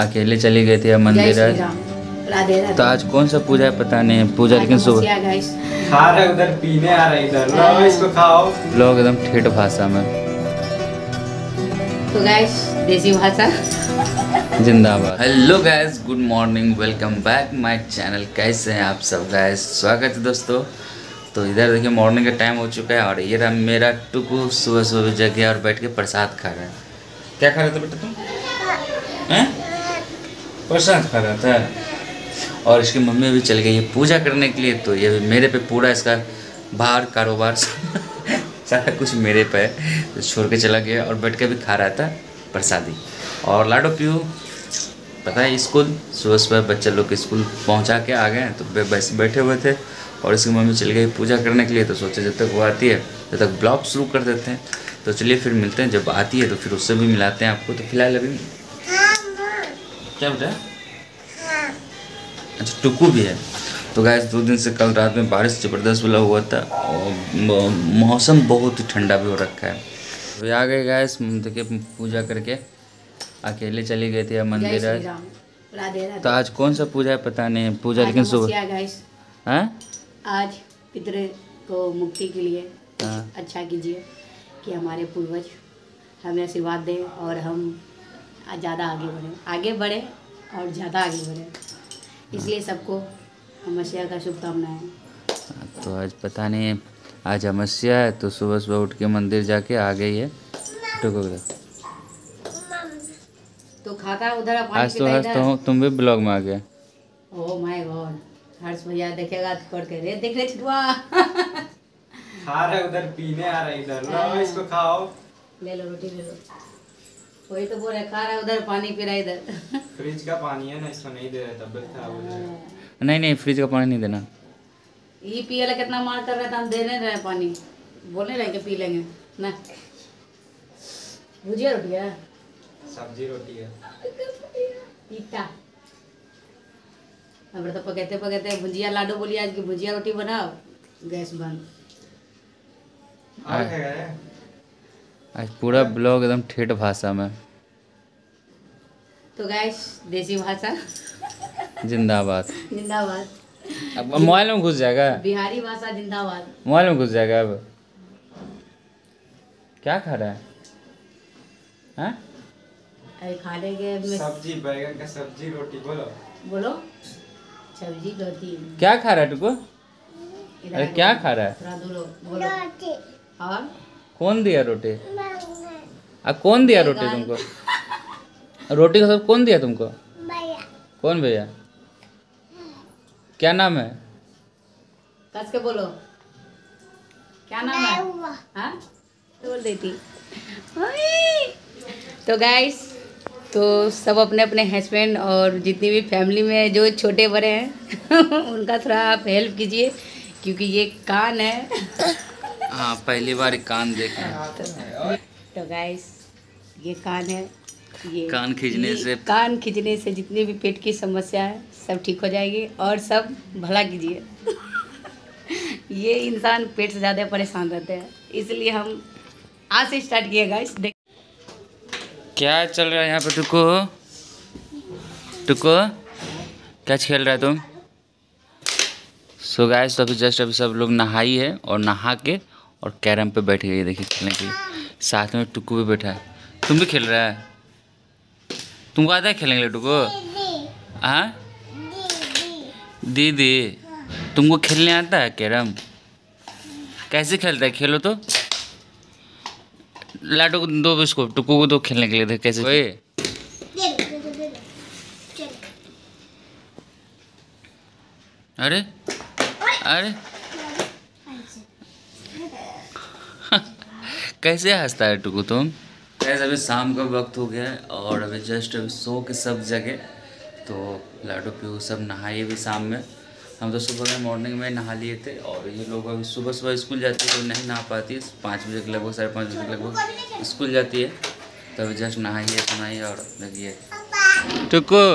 अकेले चली गई थे अब मंदिर आज राधे राधे। तो आज कौन सा पूजा है पता नहीं पूजा लेकिन सुबह। खा रहा है उधर पीने आ रहा है इधर। लो इसको खाओ। लोग एकदम ठेठ भाषा में। तो गाइस देसी भाषा। जिंदाबाद। Hello guys good morning welcome back my channel कैसे हैं आप सब गाइस स्वागत है दोस्तों। तो इधर देखिए मॉर्निंग का टाइम हो चुका है और ये रहा मेरा टुकू सुबह सुबह जगह और बैठ के प्रसाद खा रहा है। क्या खा रहे थे बेटा तुम? हैं? प्रसाद खा रहा था। और इसकी मम्मी भी चल गई है पूजा करने के लिए तो ये भी मेरे पे पूरा इसका बाहर कारोबार सारा कुछ मेरे पे तो छोड़ के चला गया और बैठ के भी खा रहा था प्रसादी। और लाडो पीयू पता है स्कूल सुबह सुबह बच्चे लोग स्कूल पहुँचा के आ गए तो वैसे बैठे हुए थे और इसकी मम्मी चली गई पूजा करने के लिए तो सोचे जब तक वो आती है तब तक ब्लॉग शुरू कर देते हैं तो चलिए फिर मिलते हैं जब आती है तो फिर उससे भी मिलाते हैं आपको तो फ़िलहाल अभी क्या बेटा? अच्छा टुकू भी है। तो गैस दो दिन से कल रात में बारिश ज़बरदस्त वाला हुआ था और मौसम बहुत ही ठंडा भी हो रखा है। तो आ गए गैस देखिए पूजा करके। अकेले चली गई थी मंदिर तो आज कौन सा पूजा है पता नहीं पूजा लेकिन सुबह। आज पितरे को मुक्ति के लिए हाँ। अच्छा कीजिए कि हमारे पूर्वज हमें आशीर्वाद दें और हम ज़्यादा आगे बढ़ें। आगे बढ़े और ज़्यादा आगे बढ़ें। इसलिए सबको हमेशा का शुभकामनाएँ। तो आज पता नहीं आज अमस्या है तो सुबह सुबह उठ के मंदिर जाके आ गई है। टुकू तो खाता उधर आज तो इधर तो तुम भी ब्लॉग में आ गए। ओ माय गॉड हर्ष भैया देखेगा तो करके रे देख रे छिटुआ खा रहा है उधर पीने आ रहा है इधर। लो इसको खाओ। ले लो रोटी ले लो। वही तो बोल रहे खा रहा उधर पानी पी रहा इधर। फ्रिज का पानी है ना इसको नहीं दे रहे तबियत खराब हो। जाएगा नहीं नहीं फ्रिज का पानी नहीं देना। ये पिए ला कितना मार कर रहे थे हम दे नहीं रहे पानी। बोलने लगे पी लेंगे। ना। भुजिया रोटी है? सब्ज़ी रोटी है। पीता। अब तो पकते पकते भुजिया लाडू बोलिए आज की भुजिया रोटी बनाओ गैस बंद। क्या है? आज पूरा ब्लॉग एकदम ठेठ भाषा में। तो गैस देसी भाषा। जिंदाबाद। जिंदाबाद। अब मोबाइल में घुस जाएगा। बिहारी भाषा जिंदाबाद। मोबाइल में घुस जाएगा अब। क्या खा रहा है? हाँ? के में। सब्ज़ी बैगन का सब्ज़ी रोटी बोलो। बोलो। सब्ज़ी रोटी। क्या खा रहा है टुको? अरे क्या खा रहा है? थोड़ा और? कौन दिया रोटी? अब कौन दिया रोटी तुमको? रोटी का सब कौन दिया तुमको? कौन भैया? क्या नाम है? कस के बोलो? क्या नाम है? हाँ? तो बोल देती। ओए। तो गाइस तो सब अपने अपने हस्बैंड और जितनी भी फैमिली में जो छोटे बड़े हैं उनका थोड़ा आप हेल्प कीजिए क्योंकि ये कान है। हाँ पहली बार कान देखे तो, तो गाइस ये कान है ये कान खींचने से- कान खींचने से जितनी भी पेट की समस्या है सब ठीक हो जाएगी और सब भला कीजिए। ये इंसान पेट से ज़्यादा परेशान रहते हैं इसलिए हम आज से स्टार्ट किए गाइस देख क्या चल रहा है यहाँ पे टुको? टुको क्या खेल रहा है तुम? सो गाइस तो अभी जस्ट अभी सब लोग नहाई है और नहा के और कैरम पे बैठ गई देखिए खेलने के लिए। साथ में टुक्कू भी बैठा है। तुम भी खेल रहा है? तुमको आता है खेलने के लिए टुको? हाँ? दीदी तुमको खेलने आता है कैरम? कैसे खेलता है? खेलो तो। लाडो को दो उसको टुकू को दो खेलने के लिए दे कैसे ओए। अरे अरे। कैसे हंसता है टुकू तुम? कैसे अभी शाम का वक्त हो गया है और अभी जस्ट अभी सो के सब जगह तो लाडो पीऊ सब नहाए भी शाम में। हम तो सुबह में मॉर्निंग में नहा लिए थे और ये लोग अभी सुबह सुबह स्कूल जाती है तो नहीं नहा पाती है। पाँच बजे के लगभग साढ़े पाँच बजे के लगभग स्कूल जाती है। तो अभी जस्ट नहाइए सुनाइए और लगिए टुकू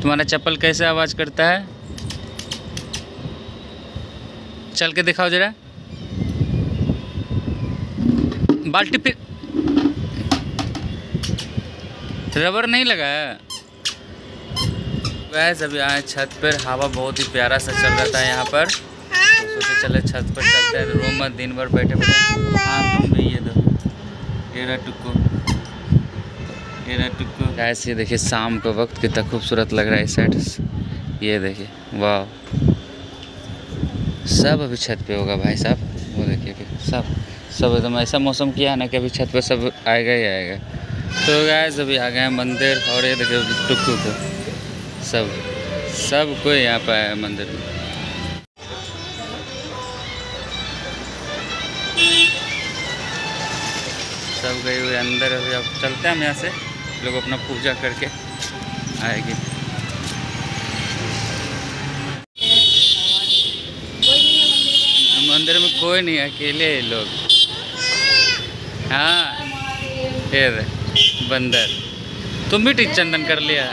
तुम्हारा चप्पल कैसे आवाज़ करता है? चल के दिखाओ जरा। बाल्टी पे रबर नहीं लगा है। गैस अभी आए छत पर, हवा बहुत ही प्यारा सा चल रहा था यहाँ पर। तो सोचे चले छत पर चलते हैं, रूम में दिन भर बैठे बैठे। हाँ तुम भी ये दो। ये टुक्कू। ये टुक्कू। गैस ये देखिए शाम का वक्त कितना खूबसूरत लग रहा है साइड ये देखिए वाह सब अभी छत पे होगा भाई साहब। वो देखिए सब। सब एकदम ऐसा मौसम किया है ना कि अभी छत पर सब आएगा ही आएगा। तो गैस अभी आ गए हैं मंदिर और ये देखिए टुक्कू को सब सब कोई यहाँ पर आया मंदिर में। सब गए हुए अंदर अभी, अब चलते हैं हम यहाँ से। लोग अपना पूजा करके आएगी। मंदिर में कोई नहीं अकेले लोग। हाँ ये बंदर। तुम भी टिक चंदन कर लिया।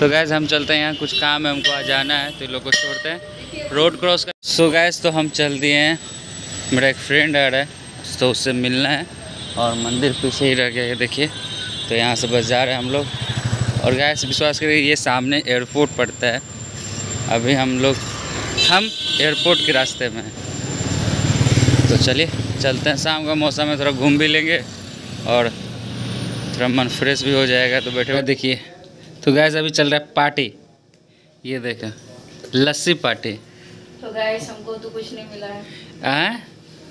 तो गैस हम चलते हैं यहाँ, कुछ काम है, हमको आ जाना है तो लोग को छोड़ते हैं। रोड क्रॉस कर सो गैस तो हम चल दिए हैं। मेरा एक फ्रेंड आ रहा है तो उससे मिलना है। और मंदिर पीछे ही रह गया देखिए। तो यहाँ से बस जा रहे हैं हम लोग। और गैस विश्वास करिए, ये सामने एयरपोर्ट पड़ता है। अभी हम लोग हम एयरपोर्ट के रास्ते में तो चलिए। चलते हैं शाम का मौसम है थोड़ा घूम भी लेंगे और थोड़ा मन फ्रेश भी हो जाएगा तो बैठे हुए देखिए। तो गैस अभी चल रहा है पार्टी। ये देखें लस्सी पार्टी। तो गाइस हमको तो कुछ नहीं मिला है। हैं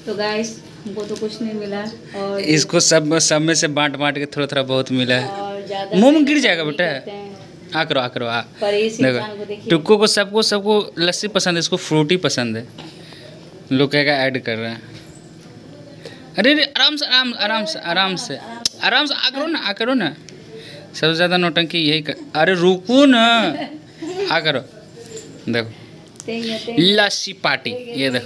तो गाइस हमको तो कुछ नहीं मिला और इसको सब सब में से बांट बांट के थोड़ा थोड़ा बहुत मिला है। मुँह में गिर जाएगा बेटा। आ करो आ करो आ देखो टुक्को को सबको सबको लस्सी पसंद है इसको फ्रूटी पसंद है। लोग कहेगा ऐड कर रहे हैं। अरे अरे आराम से आराम आराम से आराम से। आराम से आ करो ना आ करो ना। सबसे ज़्यादा नोटंकी यही कर। अरे रुको ना। आ करो देखो। लस्सी पार्टी ये देखो।